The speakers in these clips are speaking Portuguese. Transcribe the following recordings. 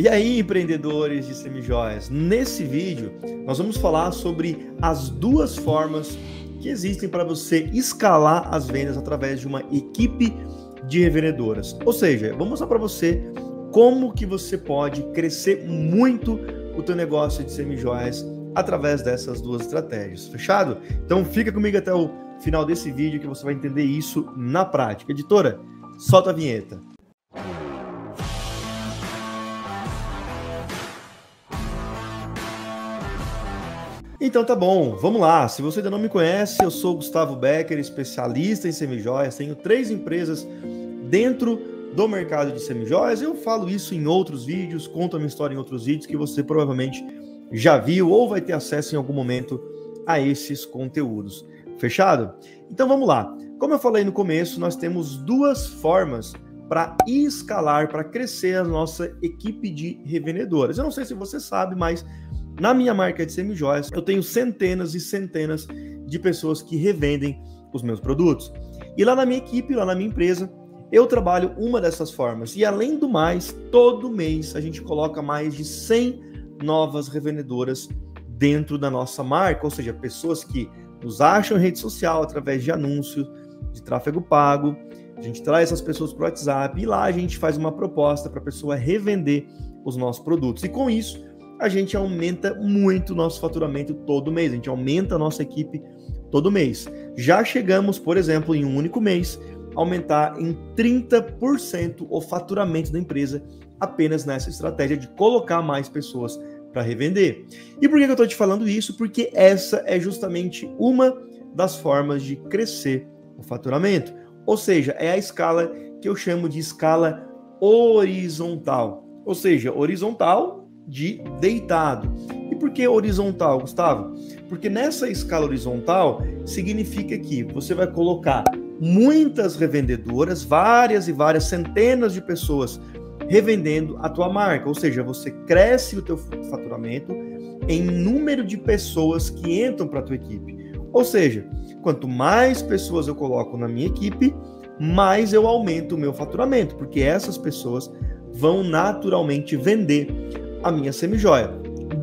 E aí, empreendedores de semijoias, nesse vídeo nós vamos falar sobre as duas formas que existem para você escalar as vendas através de uma equipe de revendedoras. Ou seja, vou mostrar para você como que você pode crescer muito o teu negócio de semijoias através dessas duas estratégias. Fechado? Então fica comigo até o final desse vídeo que você vai entender isso na prática. Editora, solta a vinheta. Então tá bom, vamos lá. Se você ainda não me conhece, eu sou Gustavo Becker, especialista em semijoias. Tenho três empresas dentro do mercado de semijoias. Eu falo isso em outros vídeos, conto a minha história em outros vídeos que você provavelmente já viu ou vai ter acesso em algum momento a esses conteúdos. Fechado? Então vamos lá. Como eu falei no começo, nós temos duas formas para escalar, para crescer a nossa equipe de revendedoras. Eu não sei se você sabe, mas na minha marca de semijoias, eu tenho centenas e centenas de pessoas que revendem os meus produtos. E lá na minha equipe, lá na minha empresa, eu trabalho uma dessas formas. E além do mais, todo mês a gente coloca mais de 100 novas revendedoras dentro da nossa marca, ou seja, pessoas que nos acham em rede social através de anúncios, de tráfego pago. A gente traz essas pessoas para o WhatsApp e lá a gente faz uma proposta para a pessoa revender os nossos produtos. E com isso, a gente aumenta muito o nosso faturamento todo mês, a gente aumenta a nossa equipe todo mês. Já chegamos, por exemplo, em um único mês, aumentar em 30% o faturamento da empresa apenas nessa estratégia de colocar mais pessoas para revender. E por que eu estou te falando isso? Porque essa é justamente uma das formas de crescer o faturamento. Ou seja, é a escala que eu chamo de escala horizontal. Ou seja, horizontal de deitado. E por que horizontal, Gustavo? Porque nessa escala horizontal significa que você vai colocar muitas revendedoras, várias e várias centenas de pessoas revendendo a tua marca, ou seja, você cresce o teu faturamento em número de pessoas que entram para a tua equipe. Ou seja, quanto mais pessoas eu coloco na minha equipe, mais eu aumento o meu faturamento, porque essas pessoas vão naturalmente vender a minha semijoia.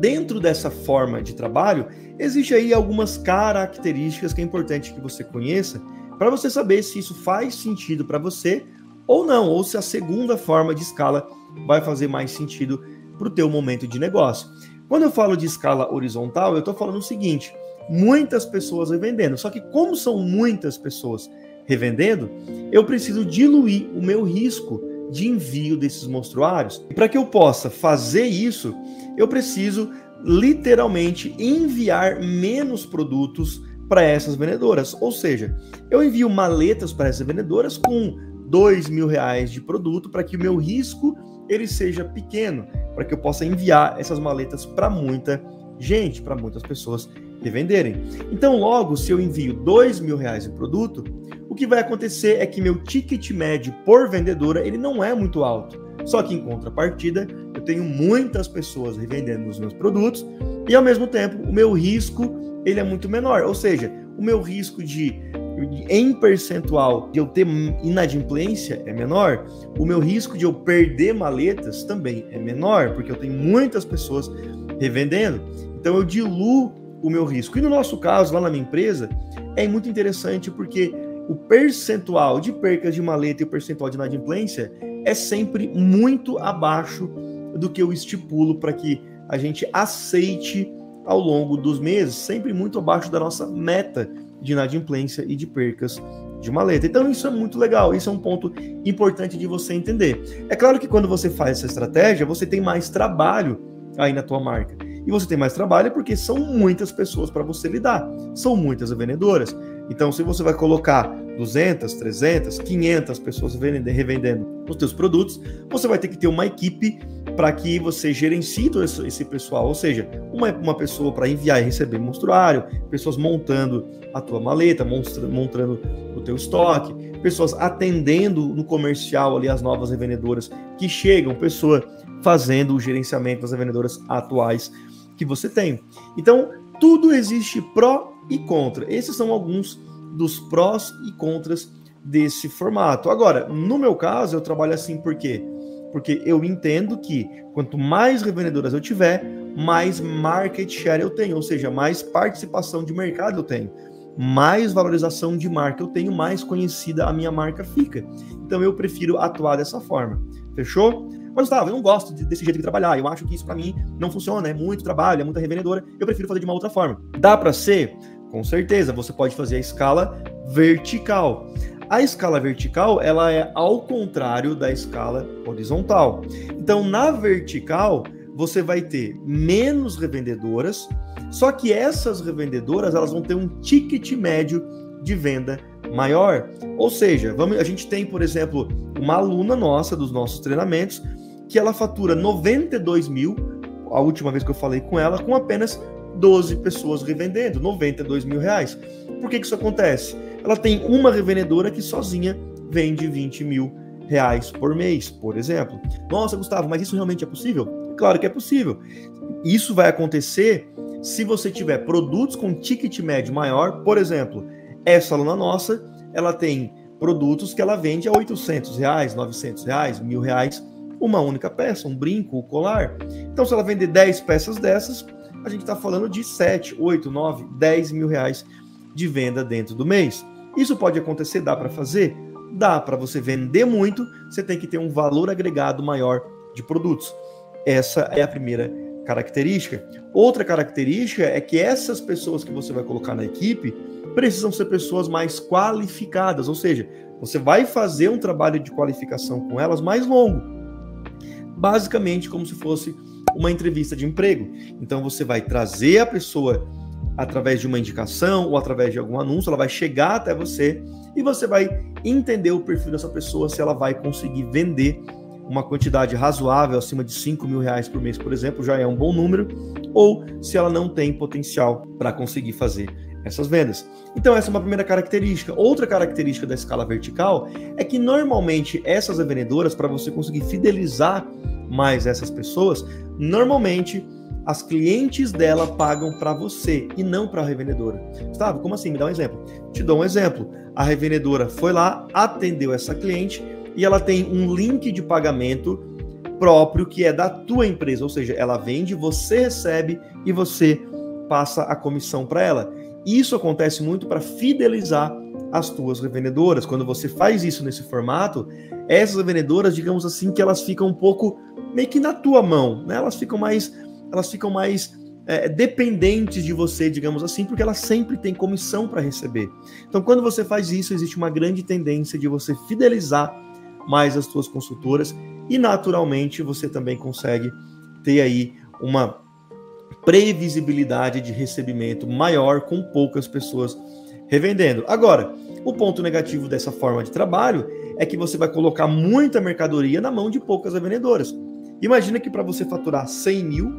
Dentro dessa forma de trabalho, existe aí algumas características que é importante que você conheça para você saber se isso faz sentido para você ou não, ou se a segunda forma de escala vai fazer mais sentido para o teu momento de negócio. Quando eu falo de escala horizontal, eu estou falando o seguinte: muitas pessoas revendendo. Só que como são muitas pessoas revendendo, eu preciso diluir o meu risco de envio desses monstruários. E para que eu possa fazer isso, eu preciso literalmente enviar menos produtos para essas vendedoras. Ou seja, eu envio maletas para essas vendedoras com dois mil reais de produto para que o meu risco ele seja pequeno, para que eu possa enviar essas maletas para muita gente, para muitas pessoas revenderem. Então, logo, se eu envio dois mil reais de produto, que vai acontecer é que meu ticket médio por vendedora ele não é muito alto. Só que em contrapartida, eu tenho muitas pessoas revendendo os meus produtos e ao mesmo tempo o meu risco ele é muito menor. Ou seja, o meu risco de em percentual de eu ter inadimplência é menor, o meu risco de eu perder maletas também é menor, porque eu tenho muitas pessoas revendendo. Então eu diluo o meu risco. E no nosso caso, lá na minha empresa, é muito interessante porque o percentual de percas de maleta e o percentual de inadimplência é sempre muito abaixo do que eu estipulo para que a gente aceite ao longo dos meses, sempre muito abaixo da nossa meta de inadimplência e de percas de maleta. Então isso é muito legal, isso é um ponto importante de você entender. É claro que quando você faz essa estratégia, você tem mais trabalho aí na tua marca. E você tem mais trabalho porque são muitas pessoas para você lidar, são muitas vendedoras. Então, se você vai colocar 200, 300, 500 pessoas revendendo os seus produtos, você vai ter que ter uma equipe para que você gerencie todo esse pessoal, ou seja, uma, uma pessoa para enviar e receber monstruário, pessoas montando a tua maleta, montando o teu estoque, pessoas atendendo no comercial ali as novas revendedoras que chegam, pessoa fazendo o gerenciamento das revendedoras atuais que você tem. Então, tudo existe pró e contra. Esses são alguns dos prós e contras desse formato. Agora, no meu caso, eu trabalho assim porque Porque eu entendo que quanto mais revendedoras eu tiver, mais market share eu tenho, ou seja, mais participação de mercado eu tenho, mais valorização de marca eu tenho, mais conhecida a minha marca fica. Então eu prefiro atuar dessa forma. Fechou? Mas Gustavo, eu não gosto desse jeito de trabalhar. Eu acho que isso para mim não funciona. É muito trabalho, é muita revendedora. Eu prefiro fazer de uma outra forma. Dá para ser? Com certeza. Você pode fazer a escala vertical. A escala vertical, ela é ao contrário da escala horizontal. Então, na vertical, você vai ter menos revendedoras, só que essas revendedoras, elas vão ter um ticket médio de venda maior. Ou seja, vamos, a gente tem, por exemplo, uma aluna nossa dos nossos treinamentos que ela fatura 92 mil, a última vez que eu falei com ela, com apenas 12 pessoas revendendo, 92 mil reais. Por que, que isso acontece? ela tem uma revendedora que sozinha vende 20 mil reais por mês, por exemplo. Nossa, Gustavo, mas isso realmente é possível? Claro que é possível. Isso vai acontecer se você tiver produtos com ticket médio maior, por exemplo, essa aluna nossa, ela tem produtos que ela vende a 800 reais, 900 reais, mil reais, uma única peça, um brinco, um colar. Então, se ela vender 10 peças dessas, a gente está falando de 7, 8, 9, 10 mil reais de venda dentro do mês. Isso pode acontecer, dá para fazer? Dá para você vender muito, você tem que ter um valor agregado maior de produtos. Essa é a primeira característica. Outra característica é que essas pessoas que você vai colocar na equipe precisam ser pessoas mais qualificadas, ou seja, você vai fazer um trabalho de qualificação com elas mais longo. Basicamente, como se fosse uma entrevista de emprego. Então, você vai trazer a pessoa através de uma indicação ou através de algum anúncio, ela vai chegar até você e você vai entender o perfil dessa pessoa, se ela vai conseguir vender uma quantidade razoável, acima de 5 mil reais por mês, por exemplo, já é um bom número, ou se ela não tem potencial para conseguir fazer essas vendas. Então, essa é uma primeira característica. Outra característica da escala vertical é que normalmente essas vendedoras, para você conseguir fidelizar mais essas pessoas, normalmente as clientes dela pagam para você e não para a revendedora. Gustavo, como assim? Me dá um exemplo. Te dou um exemplo. A revendedora foi lá, atendeu essa cliente e ela tem um link de pagamento próprio que é da tua empresa, ou seja, ela vende, você recebe e você passa a comissão para ela. Isso acontece muito para fidelizar as tuas revendedoras. Quando você faz isso nesse formato, essas revendedoras, digamos assim, que elas ficam um pouco meio que na tua mão, né? Elas ficam mais elas ficam mais é, dependentes de você, digamos assim, porque elas sempre têm comissão para receber. Então, quando você faz isso, existe uma grande tendência de você fidelizar mais as suas consultoras e, naturalmente, você também consegue ter aí uma previsibilidade de recebimento maior com poucas pessoas revendendo. Agora, o ponto negativo dessa forma de trabalho é que você vai colocar muita mercadoria na mão de poucas vendedoras. Imagina que para você faturar 100 mil,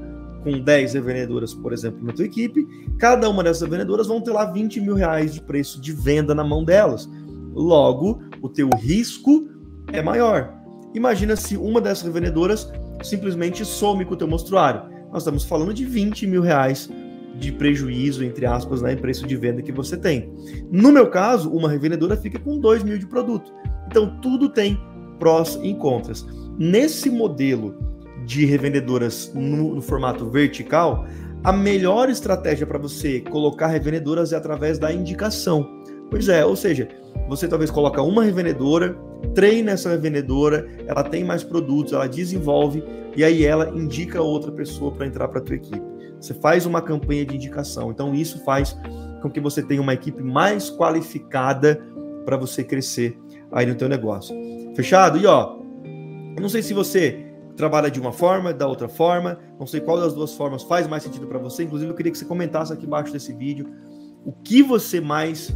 com 10 revendedoras, por exemplo, na tua equipe, cada uma dessas revendedoras vão ter lá 20 mil reais de preço de venda na mão delas. Logo, o teu risco é maior. Imagina se uma dessas revendedoras simplesmente some com o teu mostruário. Nós estamos falando de 20 mil reais de prejuízo, entre aspas, né, em preço de venda que você tem. No meu caso, uma revendedora fica com 2 mil de produto. Então, tudo tem prós e contras. Nesse modelo de revendedoras no, no formato vertical, a melhor estratégia para você colocar revendedoras é através da indicação. Pois é, ou seja, você talvez coloca uma revendedora, treina essa revendedora, ela tem mais produtos, ela desenvolve e aí ela indica outra pessoa para entrar para a tua equipe. Você faz uma campanha de indicação. Então isso faz com que você tenha uma equipe mais qualificada para você crescer aí no teu negócio. Fechado? E ó, eu não sei se você trabalha de uma forma, da outra forma. Não sei qual das duas formas faz mais sentido para você. Inclusive, eu queria que você comentasse aqui embaixo desse vídeo o que você mais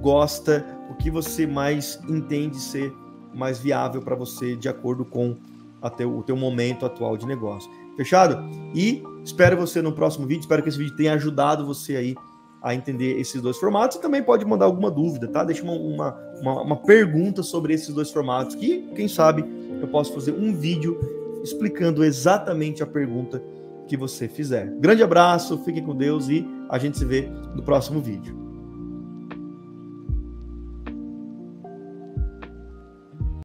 gosta, o que você mais entende ser mais viável para você de acordo com até o teu momento atual de negócio. Fechado? E espero você no próximo vídeo. Espero que esse vídeo tenha ajudado você aí a entender esses dois formatos. E também pode mandar alguma dúvida, tá? Deixa uma, uma, uma pergunta sobre esses dois formatos que, quem sabe, eu posso fazer um vídeo explicando exatamente a pergunta que você fizer. Grande abraço, fiquem com Deus e a gente se vê no próximo vídeo.